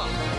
아!